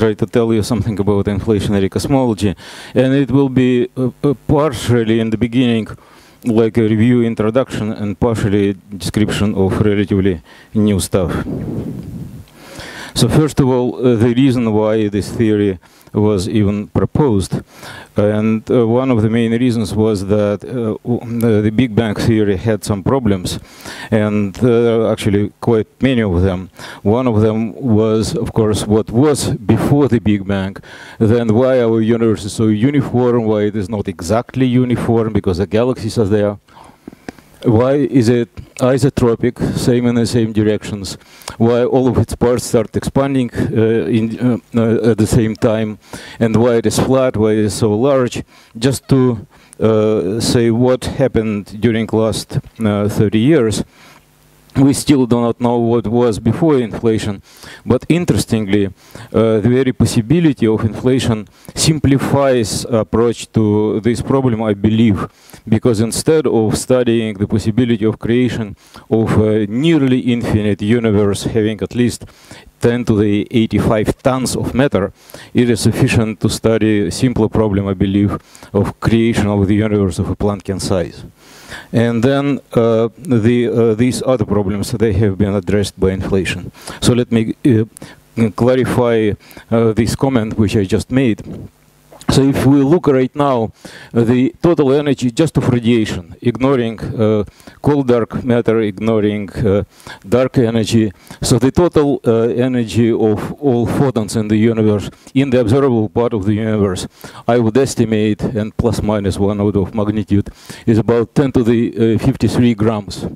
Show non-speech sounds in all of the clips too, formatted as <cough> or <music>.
try to tell you something about inflationary cosmology, and it will be uh, uh, partially in the beginning like a review introduction and partially description of relatively new stuff. So first of all, uh, the reason why this theory was even proposed. And uh, one of the main reasons was that uh, the Big Bang theory had some problems, and uh, actually quite many of them. One of them was, of course, what was before the Big Bang, then why our universe is so uniform, why it is not exactly uniform, because the galaxies are there why is it isotropic, same in the same directions? Why all of its parts start expanding uh, in, uh, uh, at the same time? And why it is flat, why it is so large? Just to uh, say what happened during the last uh, 30 years we still do not know what was before inflation, but interestingly, uh, the very possibility of inflation simplifies approach to this problem, I believe, because instead of studying the possibility of creation of a nearly infinite universe having at least 10 to the 85 tons of matter, it is sufficient to study a simpler problem, I believe, of creation of the universe of a Planckian size. And then uh, the, uh, these other problems, they have been addressed by inflation. So let me uh, clarify uh, this comment which I just made. So if we look right now, the total energy just of radiation, ignoring uh, cold dark matter, ignoring uh, dark energy, so the total uh, energy of all photons in the universe, in the observable part of the universe, I would estimate, and plus minus one order of magnitude, is about 10 to the uh, 53 grams.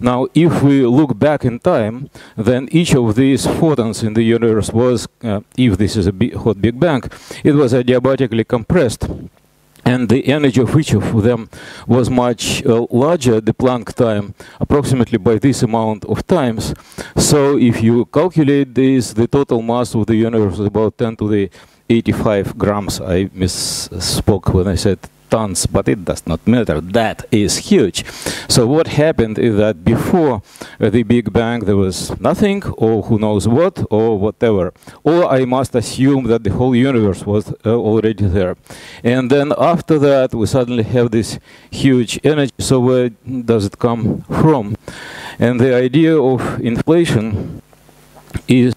Now, if we look back in time, then each of these photons in the universe was, uh, if this is a hot Big Bang, it was adiabatically compressed and the energy of each of them was much uh, larger the Planck time, approximately by this amount of times. So if you calculate this, the total mass of the universe is about 10 to the 85 grams. I misspoke when I said tons, but it does not matter. That is huge. So what happened is that before the Big Bang there was nothing, or who knows what, or whatever. Or I must assume that the whole universe was uh, already there. And then after that we suddenly have this huge energy. So where does it come from? And the idea of inflation is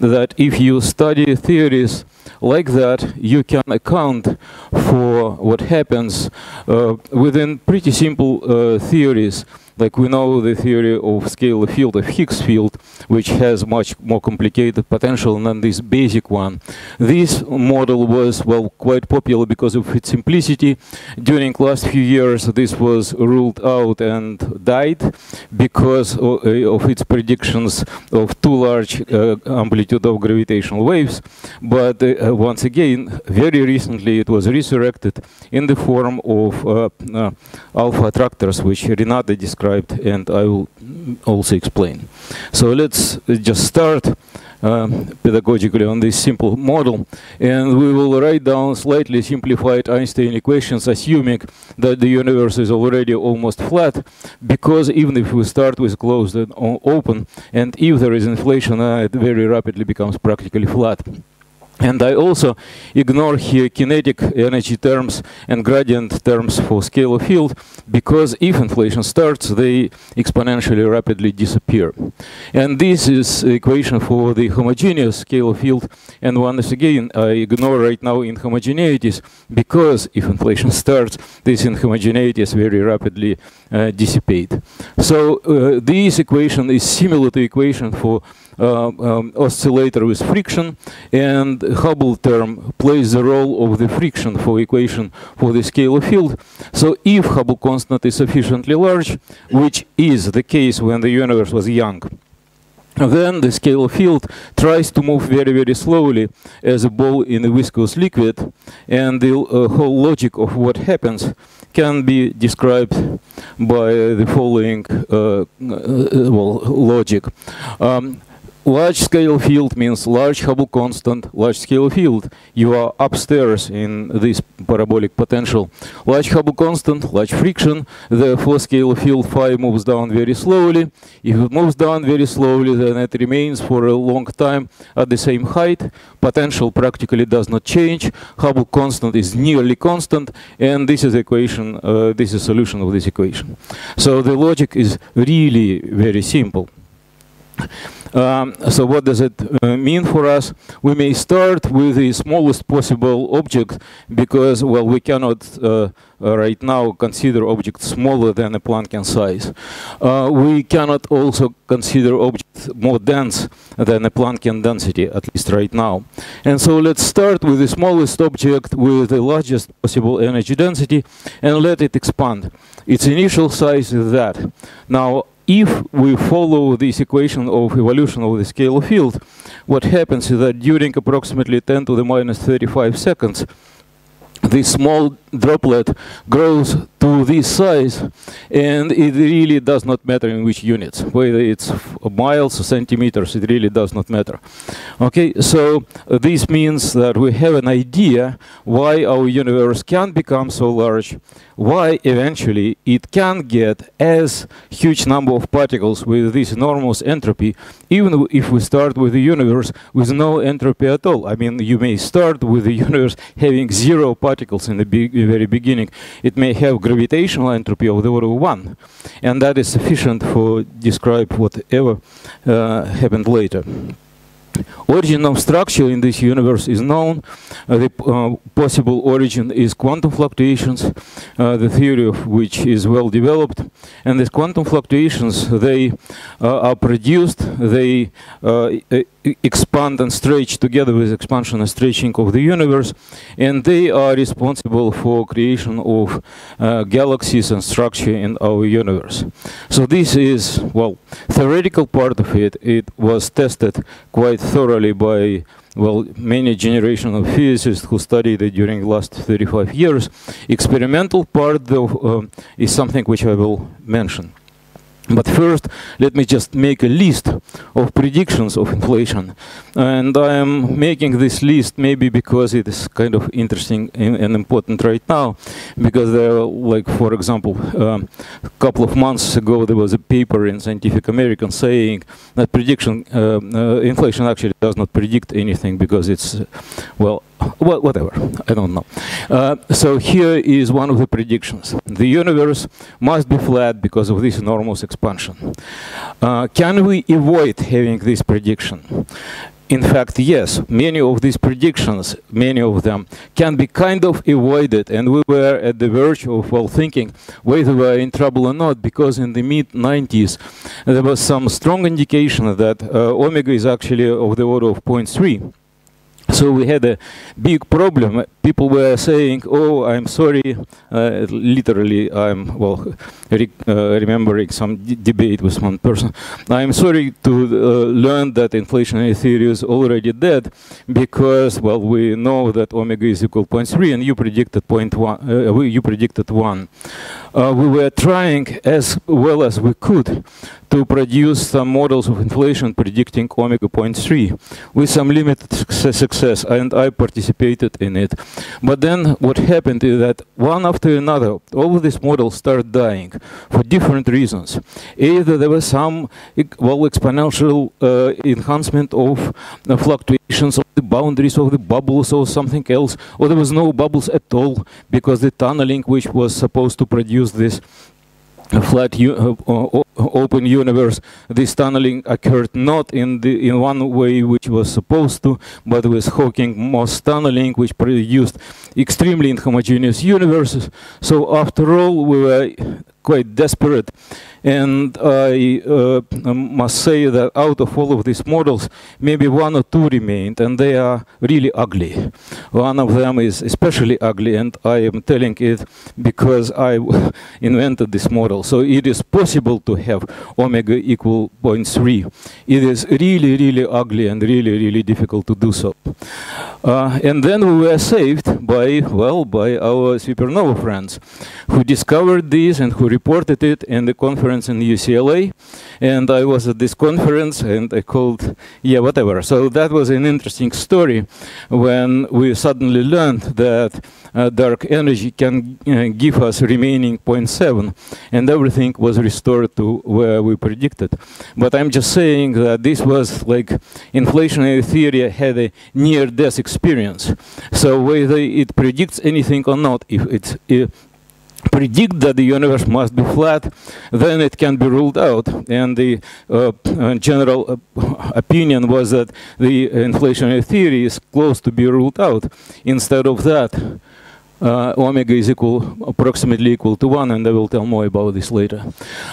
that if you study theories like that, you can account for what happens uh, within pretty simple uh, theories like we know the theory of scalar field of Higgs field, which has much more complicated potential than this basic one. This model was, well, quite popular because of its simplicity. During last few years, this was ruled out and died because of, uh, its predictions of too large uh, amplitude of gravitational waves. But uh, once again, very recently, it was resurrected in the form of uh, alpha attractors, which Renata described described and I will also explain. So let's just start uh, pedagogically on this simple model and we will write down slightly simplified Einstein equations assuming that the universe is already almost flat because even if we start with closed and open and if there is inflation uh, it very rapidly becomes practically flat. And I also ignore here kinetic energy terms and gradient terms for scalar field because if inflation starts, they exponentially rapidly disappear. And this is equation for the homogeneous scalar field. And once again, I ignore right now inhomogeneities because if inflation starts, these inhomogeneities very rapidly uh, dissipate. So uh, this equation is similar to equation for um, oscillator with friction and Hubble term plays the role of the friction for equation for the scalar field. So if Hubble constant is sufficiently large, which is the case when the universe was young, then the scalar field tries to move very, very slowly as a ball in a viscous liquid, and the uh, whole logic of what happens can be described by the following uh, uh, well, logic. Um, large scale field means large Hubble constant, large scale field. You are upstairs in this parabolic potential. Large Hubble constant, large friction, the full scale field phi moves down very slowly. If it moves down very slowly, then it remains for a long time at the same height. Potential practically does not change. Hubble constant is nearly constant, and this is equation, uh, this is solution of this equation. So the logic is really very simple. Um, so what does it uh, mean for us? We may start with the smallest possible object because, well, we cannot uh, uh, right now consider objects smaller than a Planckian size. Uh, we cannot also consider objects more dense than a Planckian density, at least right now. And so let's start with the smallest object with the largest possible energy density and let it expand. Its initial size is that. Now, if we follow this equation of evolution of the scalar field, what happens is that during approximately 10 to the minus 35 seconds, this small droplet grows to this size and it really does not matter in which units whether it's miles or centimeters it really does not matter. Okay so uh, this means that we have an idea why our universe can become so large why eventually it can get as huge number of particles with this enormous entropy even if we start with the universe with no entropy at all. I mean you may start with the <laughs> universe having zero particles in the big very beginning, it may have gravitational entropy of the order of 1. And that is sufficient for describe whatever uh, happened later. Origin of structure in this universe is known. Uh, the uh, possible origin is quantum fluctuations, uh, the theory of which is well developed. And these quantum fluctuations, they uh, are produced, they uh, expand and stretch together with expansion and stretching of the universe, and they are responsible for creation of uh, galaxies and structure in our universe. So this is, well, theoretical part of it. It was tested quite thoroughly by well, many generation of physicists who studied it during the last 35 years. Experimental part, though, uh, is something which I will mention. But first, let me just make a list of predictions of inflation. And I am making this list maybe because it is kind of interesting and important right now. Because there, like, for example, um, a couple of months ago, there was a paper in Scientific American saying that prediction, uh, uh, inflation actually does not predict anything because it's, well, well, whatever, I don't know. Uh, so here is one of the predictions. The universe must be flat because of this enormous expansion. Uh, can we avoid having this prediction? In fact, yes, many of these predictions, many of them, can be kind of avoided. And we were at the verge of, well, thinking whether we are in trouble or not, because in the mid-90s, there was some strong indication that uh, omega is actually of the order of 0.3. So we had a big problem. People were saying, "Oh, I'm sorry." Uh, literally, I'm well re uh, remembering some debate with one person. I'm sorry to uh, learn that inflationary theory is already dead because, well, we know that omega is equal 0.3, and you predicted 0.1. Uh, you predicted one. Uh, we were trying as well as we could to produce some models of inflation predicting omega 0.3 with some limited success, and I participated in it. But then what happened is that one after another, all of these models started dying for different reasons. Either there was some well exponential uh, enhancement of fluctuations of the boundaries of the bubbles or something else, or there was no bubbles at all because the tunneling which was supposed to produce this flat uh, open universe, this tunneling occurred not in the in one way which was supposed to, but with Hawking-Moss tunneling, which produced extremely inhomogeneous universes. So after all, we were quite desperate and I uh, must say that out of all of these models, maybe one or two remained, and they are really ugly. One of them is especially ugly, and I am telling it because I <laughs> invented this model. So it is possible to have omega equal 0.3. It is really, really ugly and really, really difficult to do so. Uh, and then we were saved by, well, by our supernova friends who discovered this and who reported it in the conference in UCLA, and I was at this conference and I called, yeah, whatever. So that was an interesting story when we suddenly learned that uh, dark energy can uh, give us remaining 0.7 and everything was restored to where we predicted. But I'm just saying that this was like inflationary theory had a near-death experience. So whether it predicts anything or not, if it's if predict that the universe must be flat, then it can be ruled out. And the uh, uh general uh, opinion was that the inflationary theory is close to be ruled out. Instead of that, uh, omega is equal, approximately equal to 1, and I will tell more about this later.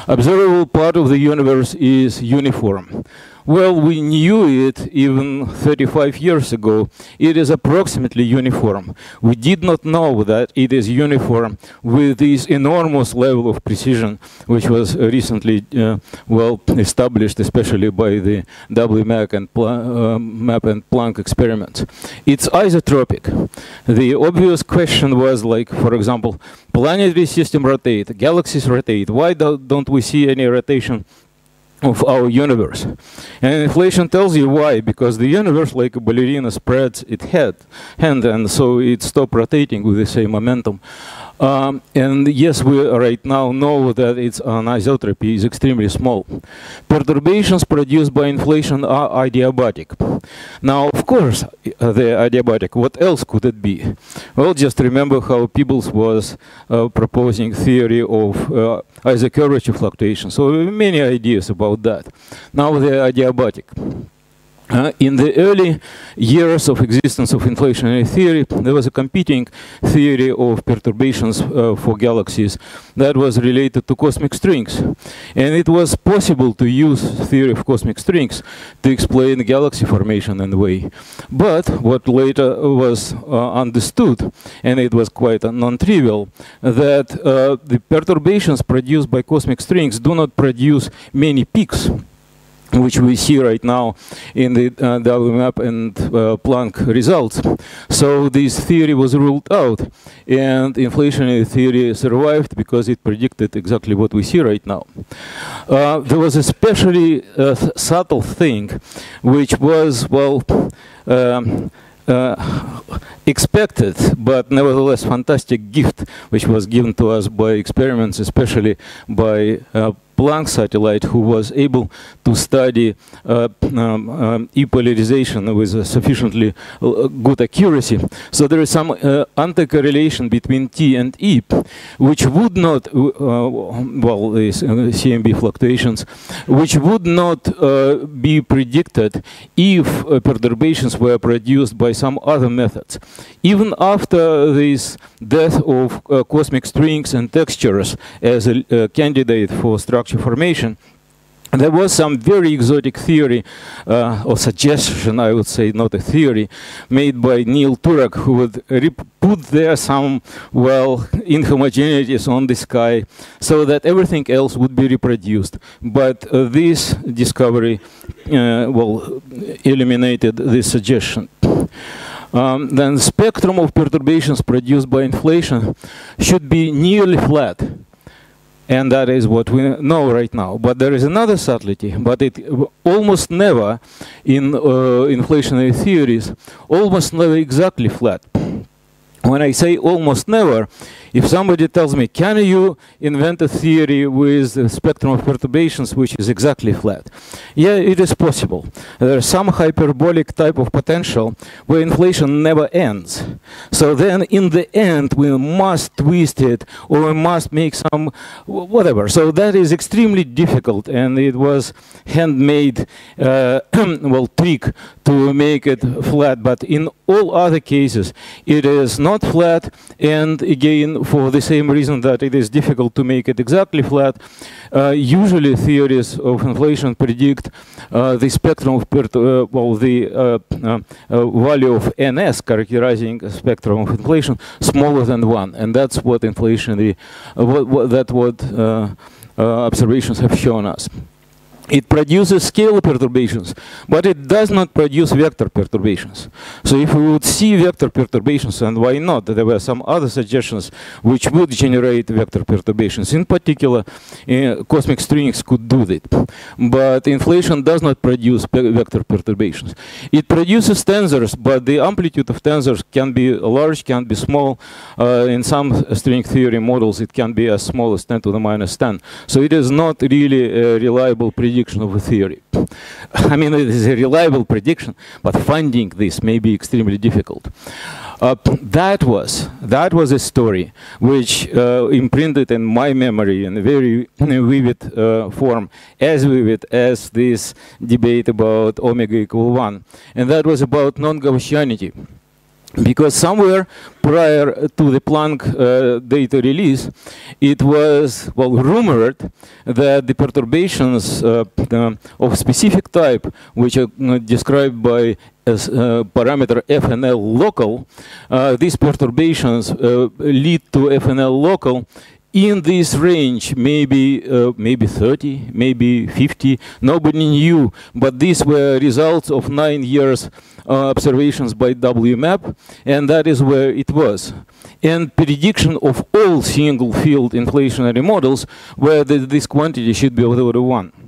Observable part of the universe is uniform. Well, we knew it even 35 years ago. It is approximately uniform. We did not know that it is uniform with this enormous level of precision, which was recently uh, well established, especially by the WMAP and, uh, map and Planck experiments. It's isotropic. The obvious question was like, for example, planetary system rotate, galaxies rotate. Why do, don't we see any rotation of our universe. And inflation tells you why, because the universe, like a ballerina, spreads its head, hand, and so it stops rotating with the same momentum. Um, and yes, we right now know that its anisotropy is extremely small. Perturbations produced by inflation are adiabatic. Now, of course, uh, they're adiabatic. What else could it be? Well, just remember how Peebles was uh, proposing theory of uh, isocurvature fluctuation. So many ideas about that. Now they're adiabatic. Uh, in the early years of existence of inflationary theory, there was a competing theory of perturbations uh, for galaxies that was related to cosmic strings. And it was possible to use theory of cosmic strings to explain galaxy formation in a way. But what later was uh, understood, and it was quite non-trivial, that uh, the perturbations produced by cosmic strings do not produce many peaks which we see right now in the uh, WMAP and uh, Planck results. So this theory was ruled out, and inflationary theory survived because it predicted exactly what we see right now. Uh, there was especially a subtle thing, which was, well, um, uh, expected, but nevertheless fantastic gift, which was given to us by experiments, especially by uh, Planck satellite who was able to study uh, um, um, e-polarization with sufficiently uh, good accuracy. So there is some uh, anti-correlation between T and E, which would not, uh, well, these uh, CMB fluctuations, which would not uh, be predicted if perturbations were produced by some other methods. Even after this death of cosmic strings and textures as a candidate for structure structure formation. And there was some very exotic theory, uh, or suggestion, I would say, not a theory, made by Neil Turok, who would put there some, well, inhomogeneities on the sky so that everything else would be reproduced. But uh, this discovery, uh, well, eliminated this suggestion. Um, then spectrum of perturbations produced by inflation should be nearly flat and that is what we know right now. But there is another subtlety, but it almost never in uh, inflationary theories, almost never exactly flat. When I say almost never, if somebody tells me, can you invent a theory with a spectrum of perturbations which is exactly flat? Yeah, it is possible. There's some hyperbolic type of potential where inflation never ends. So then in the end, we must twist it or we must make some whatever. So that is extremely difficult and it was handmade, uh, <clears throat> well, trick to make it flat. But in all other cases, it is not flat and again, for the same reason that it is difficult to make it exactly flat. Uh, usually theories of inflation predict uh, the spectrum of, uh, well, the uh, uh, uh, value of NS characterizing a spectrum of inflation smaller than one. And that's what inflation, what, what, that what observations have shown us. It produces scalar perturbations, but it does not produce vector perturbations. So if we would see vector perturbations, and why not? There were some other suggestions which would generate vector perturbations. In particular, uh, cosmic strings could do that. But inflation does not produce vector perturbations. It produces tensors, but the amplitude of tensors can be large, can be small. Uh, in some string theory models, it can be as small as 10 to the minus 10. So it is not really a reliable prediction prediction of a theory. <laughs> I mean, it is a reliable prediction, but finding this may be extremely difficult. Uh, that was that was a story which uh, imprinted in my memory in a very vivid uh, form, as vivid as this debate about omega equal one, and that was about non-Gaussianity because somewhere prior to the Planck uh, data release, it was, well, rumored that the perturbations uh, of specific type, which are uh, described by as uh, parameter FNL local, uh, these perturbations uh, lead to FNL local in this range, maybe uh, maybe 30, maybe 50, nobody knew, but these were results of nine years uh, observations by WMAP, and that is where it was. And prediction of all single field inflationary models where the, this quantity should be the one.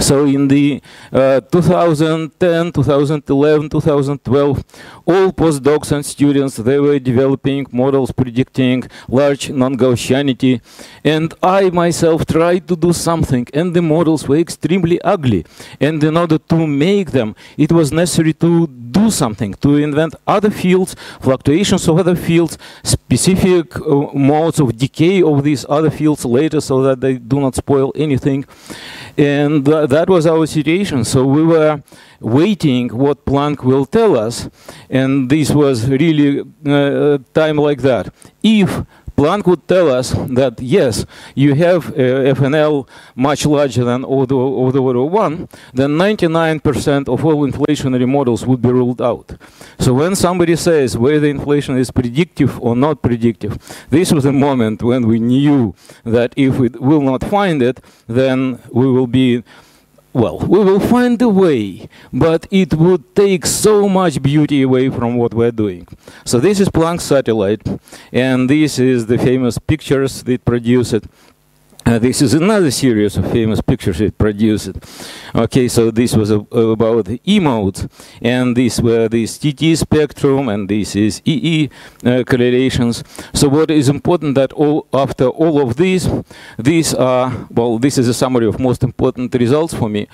So in the uh, 2010, 2011, 2012, all postdocs and students, they were developing models predicting large non-Gaussianity. And I myself tried to do something, and the models were extremely ugly. And in order to make them, it was necessary to do something, to invent other fields, fluctuations of other fields, specific uh, modes of decay of these other fields later so that they do not spoil anything. And th that was our situation. So we were waiting what Planck will tell us. And this was really uh, time like that. If Planck would tell us that yes, you have uh, FNL much larger than O the, o the order 1, then 99% of all inflationary models would be ruled out. So when somebody says whether inflation is predictive or not predictive, this was a moment when we knew that if we will not find it, then we will be well, we will find a way, but it would take so much beauty away from what we're doing. So this is Planck satellite, and this is the famous pictures that produce it. Uh, this is another series of famous pictures it produced. Okay, so this was a, about the E modes, and these were the TT spectrum, and this is EE uh, correlations. So what is important that all after all of these, these are well, this is a summary of most important results for me.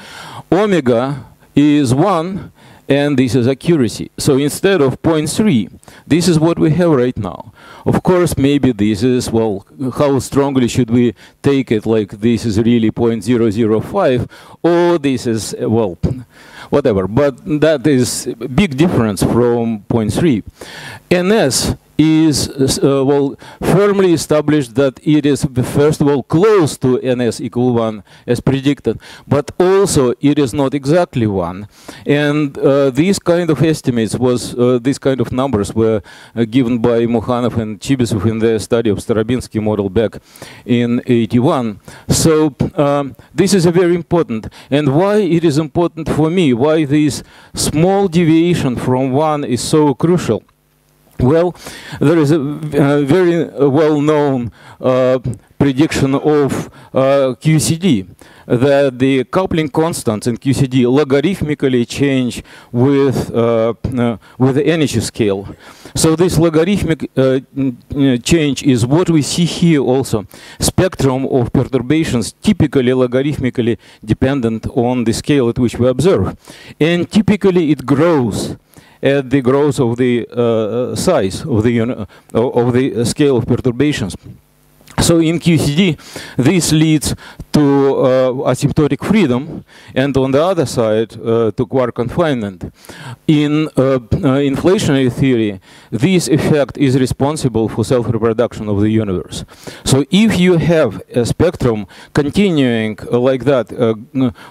Omega is one and this is accuracy. So instead of 0.3, this is what we have right now. Of course, maybe this is, well, how strongly should we take it, like this is really 0.005, or this is, uh, well, <clears throat> whatever. But that is big difference from 0.3. NS is uh, well firmly established that it is first of all close to ns equal 1 as predicted but also it is not exactly 1 and uh, these kind of estimates was uh, these kind of numbers were uh, given by Mukhanov and Chibisov in their study of Starobinsky model back in 81 so um, this is a very important and why it is important for me why this small deviation from 1 is so crucial well, there is a uh, very well-known uh, prediction of uh, QCD that the coupling constants in QCD logarithmically change with uh, uh, with the energy scale. So this logarithmic uh, change is what we see here also. Spectrum of perturbations typically logarithmically dependent on the scale at which we observe. And typically it grows at the growth of the uh, uh, size of the, uh, of the scale of perturbations. So in QCD, this leads to uh, asymptotic freedom, and on the other side, uh, to quark confinement. In uh, inflationary theory, this effect is responsible for self-reproduction of the universe. So if you have a spectrum continuing like that,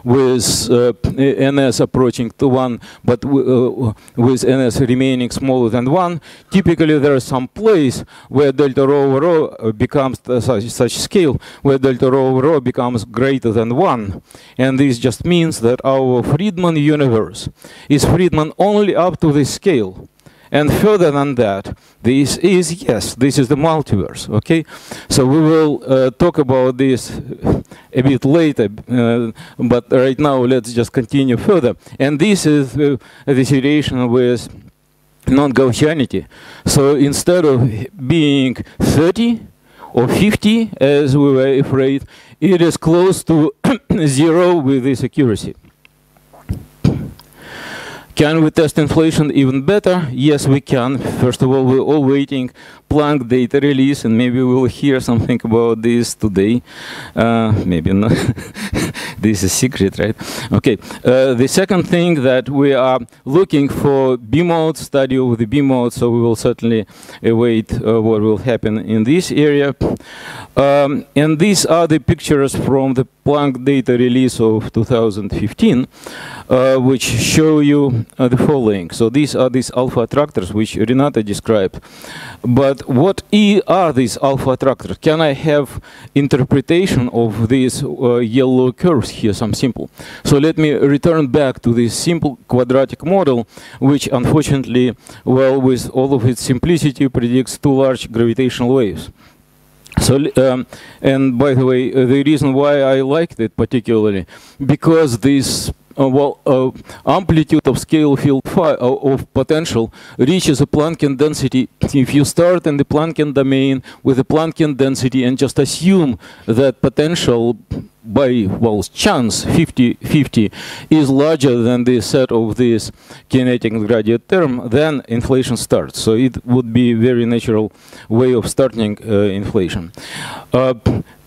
with ns approaching to 1, but with ns remaining smaller than 1, typically there is some place where delta rho over rho becomes such, such scale, where delta rho over rho becomes becomes greater than 1. And this just means that our Friedman universe is Friedman only up to this scale. And further than that, this is, yes, this is the multiverse, okay? So we will uh, talk about this a bit later, uh, but right now let's just continue further. And this is uh, the situation with non-Gaussianity. So instead of being 30 or 50, as we were afraid, it is close to <clears throat> zero with this accuracy. Can we test inflation even better? Yes, we can. First of all, we're all waiting Planck data release, and maybe we'll hear something about this today. Uh, maybe not. <laughs> this is secret, right? Okay. Uh, the second thing that we are looking for B-mode, study of the B-mode, so we will certainly await uh, what will happen in this area. Um, and these are the pictures from the Planck data release of 2015, uh, which show you uh, the following. So these are these alpha attractors, which Renata described. But what are these alpha attractors? Can I have interpretation of these uh, yellow curves here, some simple? So let me return back to this simple quadratic model, which unfortunately, well, with all of its simplicity, predicts two large gravitational waves. So, um, and by the way, uh, the reason why I liked it particularly, because this uh, well, uh, amplitude of scale field uh, of potential reaches a Planckian density. If you start in the Planckian domain with a Planckian density and just assume that potential by, well, chance 50-50 is larger than the set of this kinetic gradient term, then inflation starts. So it would be a very natural way of starting uh, inflation. Uh,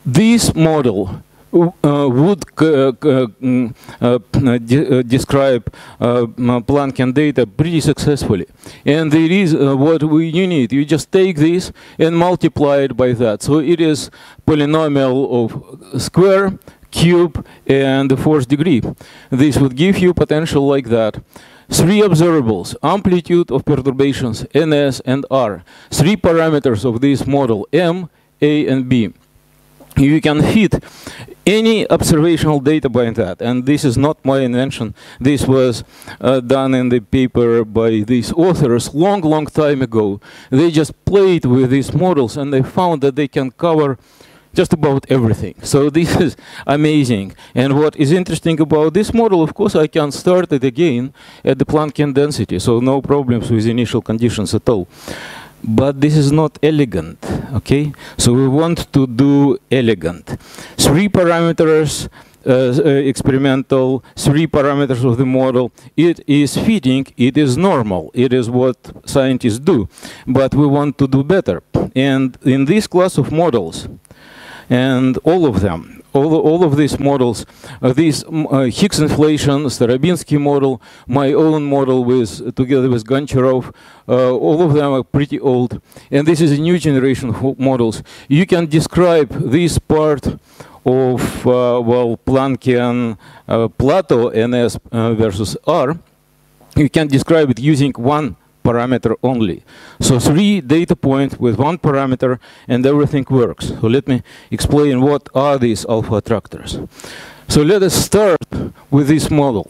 this model would uh, de describe Planckian data pretty successfully. And there is what we, you need. You just take this and multiply it by that. So it is polynomial of square, cube, and the fourth degree. This would give you potential like that. Three observables, amplitude of perturbations, NS and R. Three parameters of this model, M, A, and B you can fit any observational data by that. And this is not my invention. This was uh, done in the paper by these authors long, long time ago. They just played with these models and they found that they can cover just about everything. So <laughs> this is amazing. And what is interesting about this model, of course, I can start it again at the Planckian density. So no problems with initial conditions at all but this is not elegant, okay? So we want to do elegant. Three parameters, uh, uh, experimental, three parameters of the model. It is fitting, it is normal, it is what scientists do, but we want to do better. And in this class of models, and all of them, all, all of these models, uh, this uh, Higgs inflation, Starobinsky model, my own model with together with Goncharov, uh, all of them are pretty old. And this is a new generation of models. You can describe this part of, uh, well, Planckian plateau NS versus R. You can describe it using one parameter only. So three data points with one parameter and everything works. So let me explain what are these alpha attractors. So let us start with this model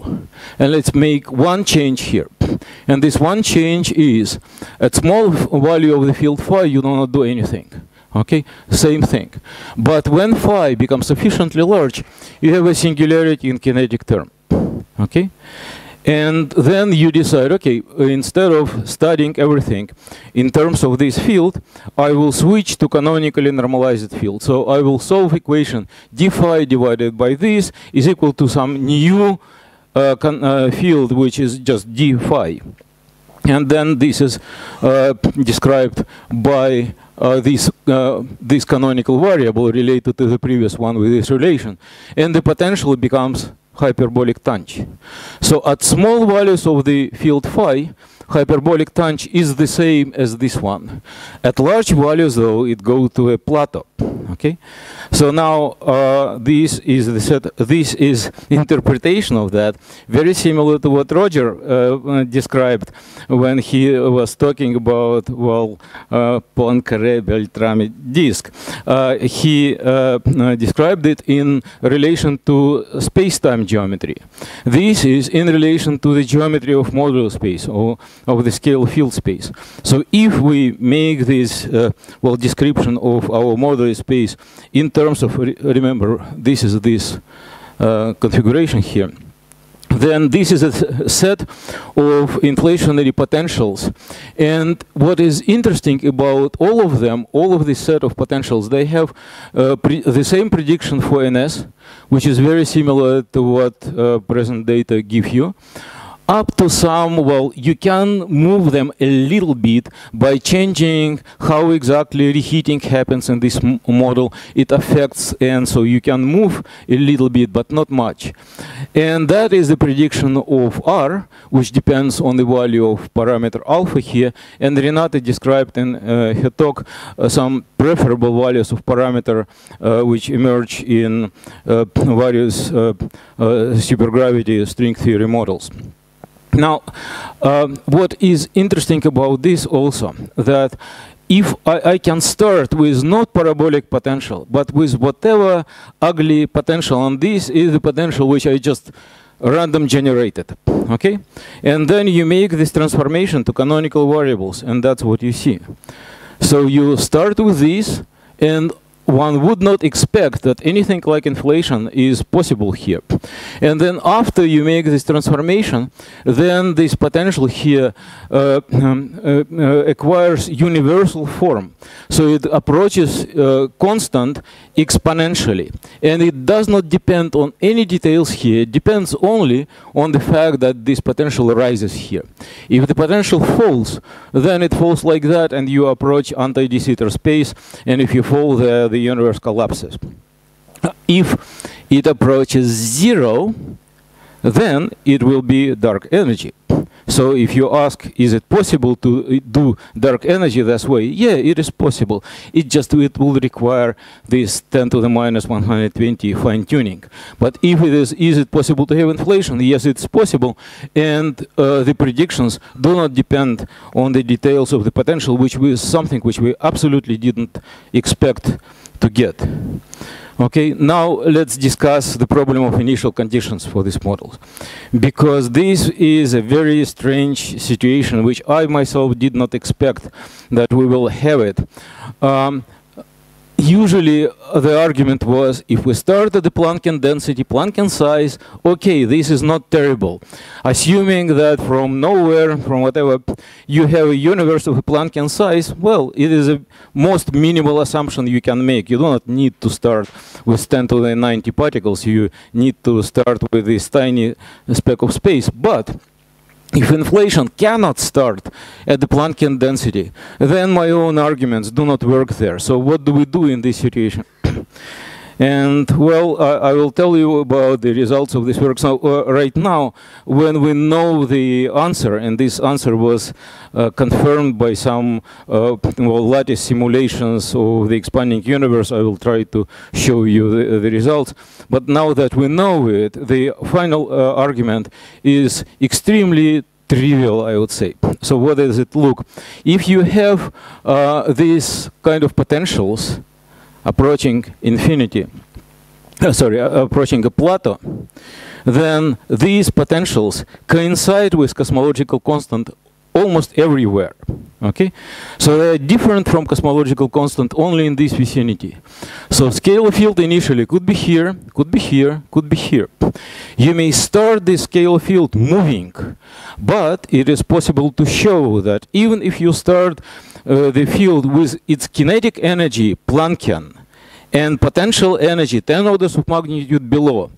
and let's make one change here. And this one change is at small value of the field phi you do not do anything. Okay, same thing. But when phi becomes sufficiently large, you have a singularity in kinetic term. Okay, and then you decide, okay, instead of studying everything in terms of this field, I will switch to canonically normalized field. So I will solve equation d phi divided by this is equal to some new uh, uh, field, which is just d phi. And then this is uh, described by uh, this, uh, this canonical variable related to the previous one with this relation. And the potential becomes hyperbolic tangent. So at small values of the field phi, hyperbolic tangent is the same as this one. At large values, though, it goes to a plateau. Okay, so now uh, this is the set. This is interpretation of that, very similar to what Roger uh, described when he was talking about well uh, Poincare Beltrami disk. Uh, he uh, described it in relation to space-time geometry. This is in relation to the geometry of modular space or of the scale field space. So if we make this uh, well description of our model space in terms of re remember this is this uh, configuration here then this is a set of inflationary potentials. And what is interesting about all of them, all of this set of potentials, they have uh, the same prediction for NS, which is very similar to what uh, present data give you up to some, well, you can move them a little bit by changing how exactly reheating happens in this model. It affects, and so you can move a little bit, but not much. And that is the prediction of R, which depends on the value of parameter alpha here. And Renata described in uh, her talk uh, some preferable values of parameter uh, which emerge in uh, various uh, uh, supergravity string theory models. Now, um, what is interesting about this also, that if I, I, can start with not parabolic potential, but with whatever ugly potential, and this is the potential which I just random generated, okay? And then you make this transformation to canonical variables, and that's what you see. So you start with this, and one would not expect that anything like inflation is possible here. And then after you make this transformation, then this potential here uh, um, uh, uh, acquires universal form. So it approaches uh, constant exponentially. And it does not depend on any details here. It depends only on the fact that this potential rises here. If the potential falls, then it falls like that and you approach anti-de Sitter space. And if you fall there, the universe collapses. If it approaches zero, then it will be dark energy. So if you ask, is it possible to do dark energy this way? Yeah, it is possible. It just it will require this 10 to the minus 120 fine tuning. But if it is, is it possible to have inflation? Yes, it's possible. And uh, the predictions do not depend on the details of the potential, which was something which we absolutely didn't expect to get. Okay, now let's discuss the problem of initial conditions for these models. Because this is a very strange situation which I myself did not expect that we will have it. Um, usually uh, the argument was if we start at the Planckian density, Planckian size, okay, this is not terrible. Assuming that from nowhere, from whatever, you have a universe of a Planckian size, well, it is a most minimal assumption you can make. You do not need to start with 10 to the 90 particles. You need to start with this tiny speck of space. But if inflation cannot start at the Planckian density, then my own arguments do not work there. So what do we do in this situation? And well, I, I, will tell you about the results of this work. So uh, right now, when we know the answer, and this answer was uh, confirmed by some uh, well, lattice simulations of the expanding universe, I will try to show you the, the results. But now that we know it, the final uh, argument is extremely trivial, I would say. So what does it look? If you have uh, these kind of potentials, approaching infinity, uh, sorry, uh, approaching a plateau, then these potentials coincide with cosmological constant almost everywhere. Okay, so they're different from cosmological constant only in this vicinity. So scalar field initially could be here, could be here, could be here. You may start the scalar field moving, but it is possible to show that even if you start uh, the field with its kinetic energy, Planckian, and potential energy, 10 orders of magnitude below,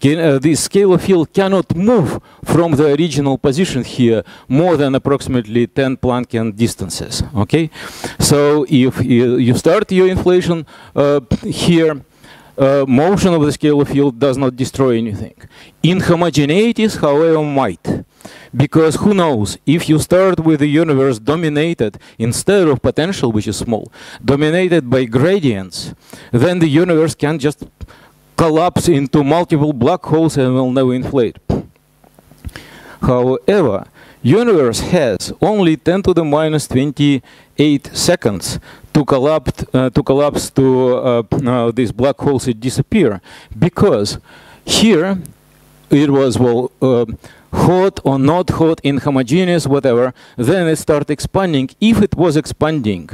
can, uh, this scalar field cannot move from the original position here more than approximately 10 Planckian distances. Okay, so if you, you start your inflation uh, here, uh, motion of the scalar field does not destroy anything. Inhomogeneities, however, might. Because who knows, if you start with the universe dominated, instead of potential, which is small, dominated by gradients, then the universe can just collapse into multiple black holes and will never inflate. However, universe has only 10 to the minus 28 seconds to collapse uh, to collapse to uh, uh, these black holes and disappear. Because here it was well uh, hot or not hot inhomogeneous whatever. Then it starts expanding. If it was expanding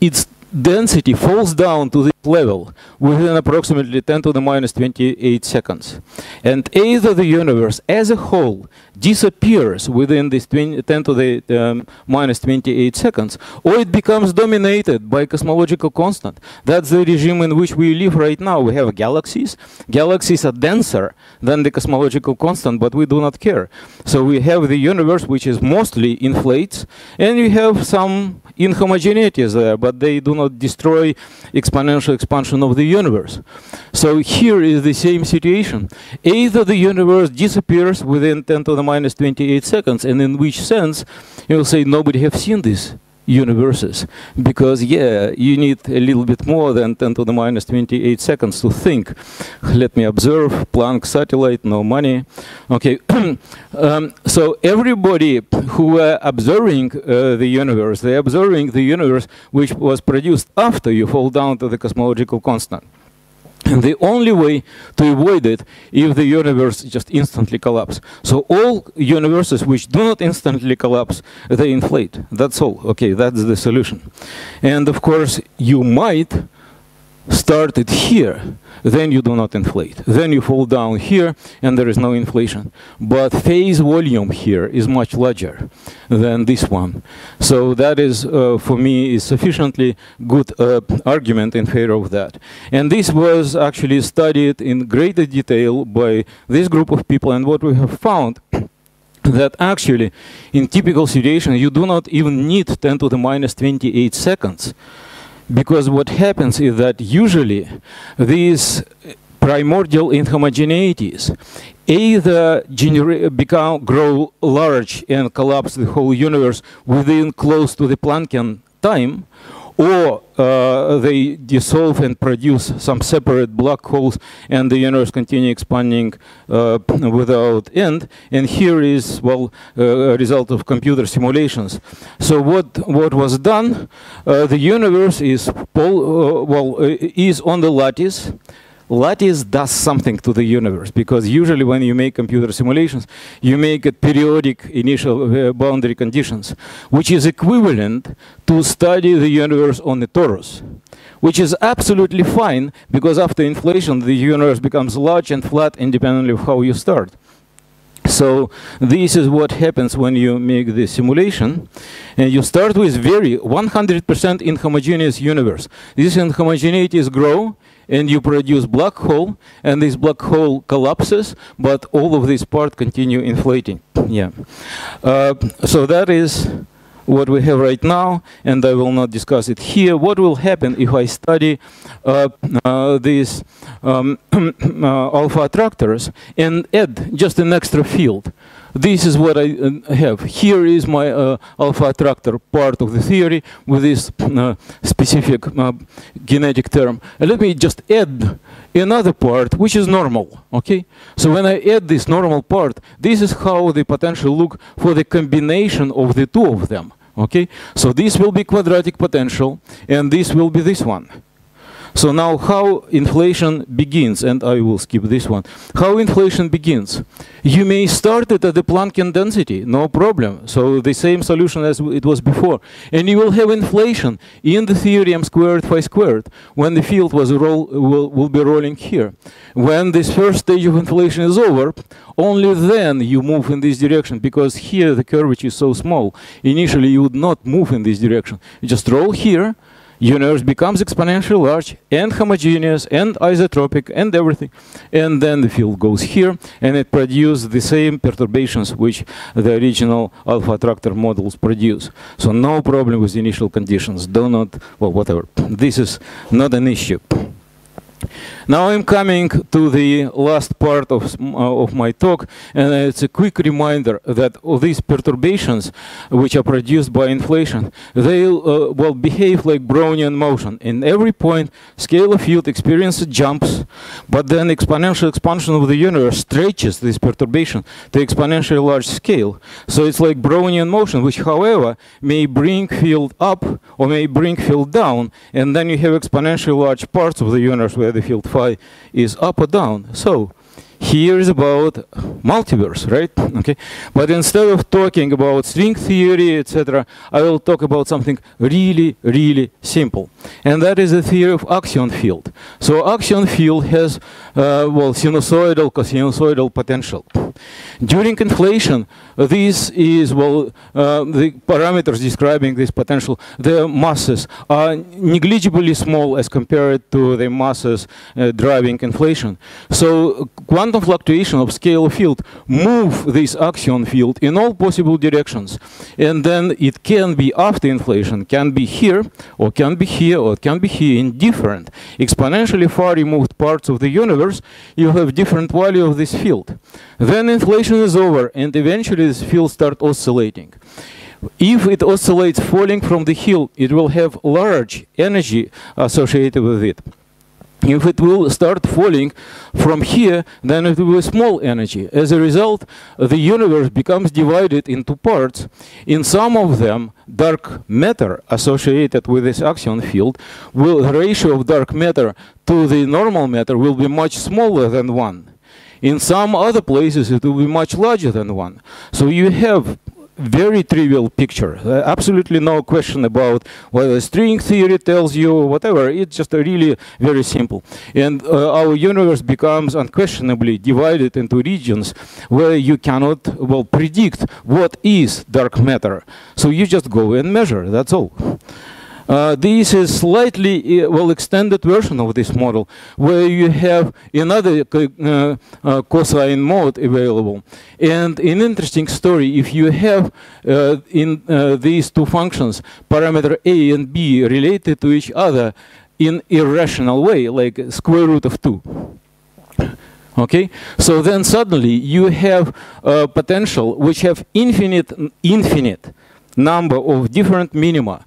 its density falls down to this level within approximately 10 to the minus 28 seconds. And either the universe as a whole disappears within this 10 to the um, minus 28 seconds, or it becomes dominated by cosmological constant. That's the regime in which we live right now. We have galaxies. Galaxies are denser than the cosmological constant, but we do not care. So we have the universe, which is mostly inflates, and we have some inhomogeneities there, but they do not destroy exponential expansion of the universe. So here is the same situation. Either the universe disappears within 10 to the minus 28 seconds, and in which sense you'll say nobody have seen this universes. Because yeah you need a little bit more than 10 to the minus 28 seconds to think. Let me observe Planck satellite no money. Okay <clears throat> um, so everybody who were observing uh, the universe they're observing the universe which was produced after you fall down to the cosmological constant <coughs> the only way to avoid it if the universe just instantly collapse. So all universes which do not instantly collapse, they inflate. That's all. Okay, that's the solution. And of course, you might start it here then you do not inflate. Then you fall down here and there is no inflation. But phase volume here is much larger than this one. So that is, uh, for me, is sufficiently good uh, argument in favor of that. And this was actually studied in greater detail by this group of people and what we have found <coughs> that actually in typical situation you do not even need 10 to the minus 28 seconds because what happens is that usually these primordial inhomogeneities either become grow large and collapse the whole universe within close to the Planckian time or uh, they dissolve and produce some separate black holes and the universe continue expanding uh, without end. And here is well uh, a result of computer simulations. So what what was done uh, the universe is uh, well uh, is on the lattice lattice does something to the universe because usually when you make computer simulations, you make periodic initial uh, boundary conditions, which is equivalent to study the universe on the torus, which is absolutely fine because after inflation, the universe becomes large and flat independently of how you start. So this is what happens when you make the simulation. And you start with very 100% inhomogeneous universe. These inhomogeneities grow and you produce black hole, and this black hole collapses, but all of these parts continue inflating. Yeah. Uh, so that is what we have right now, and I will not discuss it here. What will happen if I study uh, uh, these um, <clears throat> uh, alpha attractors and add just an extra field? This is what I uh, have. Here is my uh, alpha attractor part of the theory with this uh, specific kinetic term. And let me just add another part which is normal okay so when i add this normal part this is how the potential look for the combination of the two of them okay so this will be quadratic potential and this will be this one so now how inflation begins, and I will skip this one. How inflation begins. You may start it at the Planckian density, no problem. So the same solution as it was before. And you will have inflation in the theory m squared phi squared when the field was roll, will, will be rolling here. When this first stage of inflation is over, only then you move in this direction because here the curvature is so small. Initially you would not move in this direction. You just roll here, universe becomes exponentially large and homogeneous and isotropic and everything. And then the field goes here and it produces the same perturbations which the original alpha attractor models produce. So no problem with initial conditions. Do not, well, whatever. This is not an issue. Now I'm coming to the last part of, uh, of my talk, and it's a quick reminder that all these perturbations, which are produced by inflation, they uh, will behave like Brownian motion. In every point, scale of field experiences jumps, but then exponential expansion of the universe stretches this perturbation to exponentially large scale. So it's like Brownian motion, which, however, may bring field up or may bring field down, and then you have exponentially large parts of the universe where the field phi is up or down. So here is about multiverse, right? Okay, but instead of talking about string theory, etc., I will talk about something really, really simple, and that is the theory of axion field. So axion field has, uh, well, sinusoidal, cosinusoidal potential. During inflation, this is, well, uh, the parameters describing this potential, the masses are negligibly small as compared to the masses uh, driving inflation. So quantum fluctuation of scalar field move this axion field in all possible directions. And then it can be after inflation, can be here, or can be here, or can be here in different exponentially far removed parts of the universe, you have different value of this field. Then inflation is over, and eventually this field start oscillating. If it oscillates falling from the hill, it will have large energy associated with it. If it will start falling from here, then it will be small energy. As a result, the universe becomes divided into parts. In some of them, dark matter associated with this axion field, will, the ratio of dark matter to the normal matter will be much smaller than 1. In some other places, it will be much larger than one. So you have very trivial picture. Uh, absolutely no question about whether string theory tells you whatever. It's just really very simple. And uh, our universe becomes unquestionably divided into regions where you cannot well predict what is dark matter. So you just go and measure. That's all. Uh, this is slightly uh, well extended version of this model where you have another uh, uh, cosine mode available. And an interesting story, if you have uh, in uh, these two functions, parameter a and b related to each other in irrational way, like square root of 2. Okay, so then suddenly you have a potential which have infinite, infinite number of different minima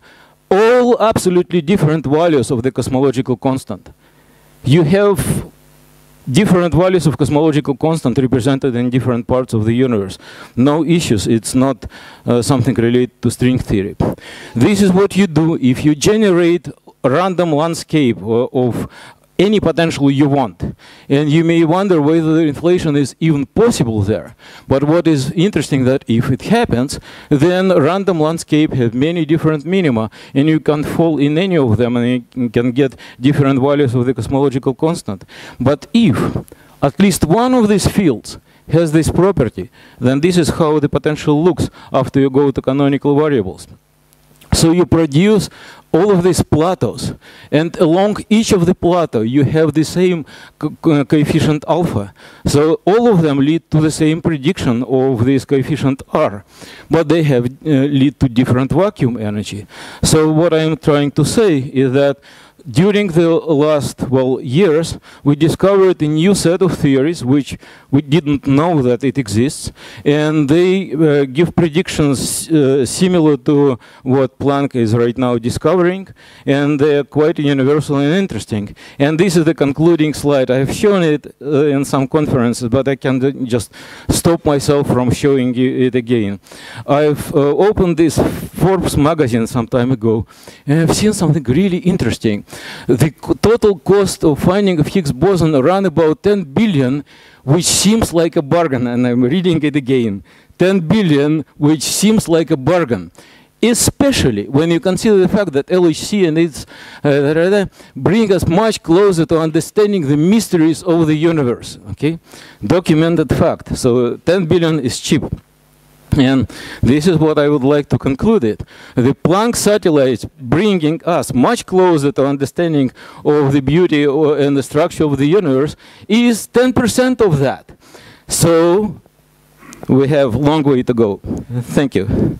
all absolutely different values of the cosmological constant. You have different values of cosmological constant represented in different parts of the universe. No issues, it's not uh, something related to string theory. This is what you do if you generate random landscape uh, of any potential you want. And you may wonder whether the inflation is even possible there. But what is interesting that if it happens, then random landscape have many different minima, and you can fall in any of them, and you can get different values of the cosmological constant. But if at least one of these fields has this property, then this is how the potential looks after you go to canonical variables. So you produce all of these plateaus. And along each of the plateau, you have the same co coefficient alpha. So all of them lead to the same prediction of this coefficient R, but they have uh, lead to different vacuum energy. So what I'm trying to say is that during the last well years, we discovered a new set of theories which we didn't know that it exists, and they uh, give predictions uh, similar to what Planck is right now discovering, and they are quite universal and interesting. And this is the concluding slide. I have shown it uh, in some conferences, but I can just stop myself from showing it again. I've uh, opened this Forbes magazine some time ago, and I've seen something really interesting the total cost of finding a Higgs boson around about 10 billion, which seems like a bargain, and I'm reading it again. 10 billion, which seems like a bargain. Especially when you consider the fact that LHC and its uh, bring us much closer to understanding the mysteries of the universe. Okay, documented fact. So 10 billion is cheap. And this is what I would like to conclude it. The Planck satellites bringing us much closer to understanding of the beauty and the structure of the universe is 10% of that. So we have long way to go. Thank you.